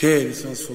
This one's for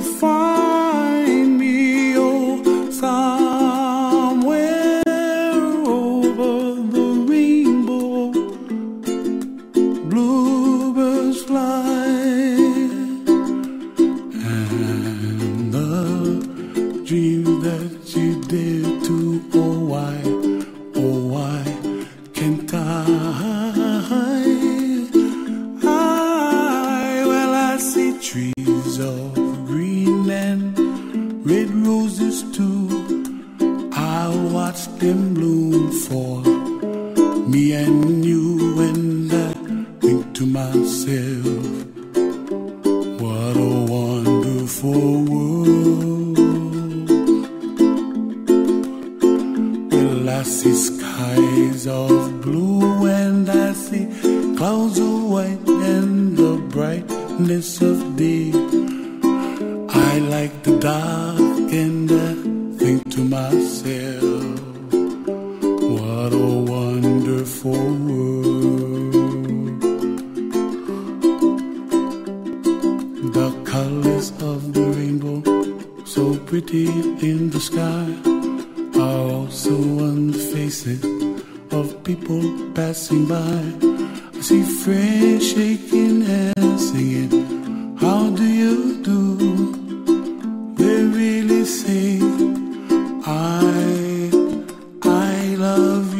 you find to myself, what a wonderful world. Well, I see skies of blue and I see clouds of white and the brightness of day. I like the dark and I think to myself, what a wonderful world. Pretty in the sky, are also on the faces of people passing by. I see friends shaking hands, singing, How do you do? They really say, I, I love you.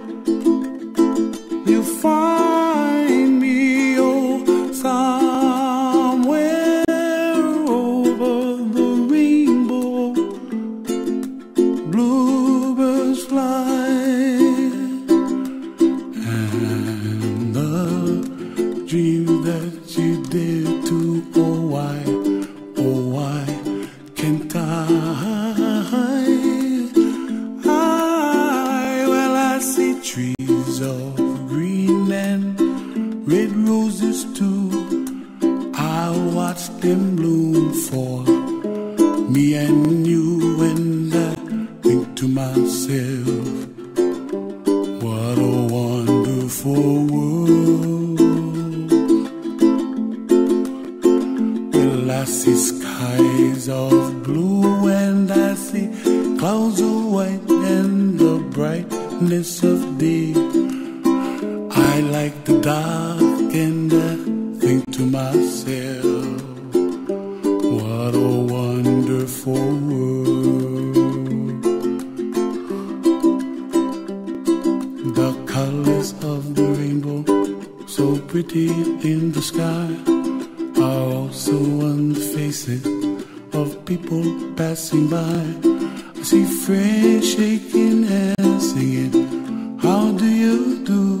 what a wonderful world. see skies of blue and I see clouds of white and the brightness of day. I like the dark and I think to myself, what a wonderful world. Pretty in the sky, are also on the faces of people passing by. I see friends shaking hands, singing, How do you do?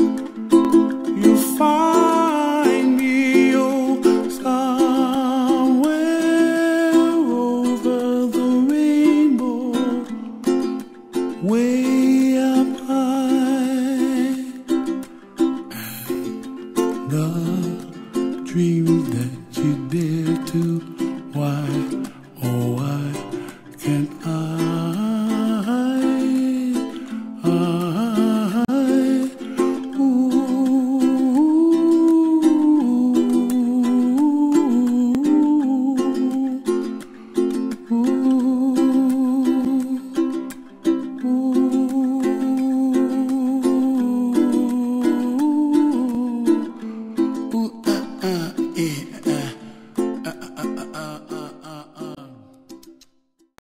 find me, oh, somewhere over the rainbow, way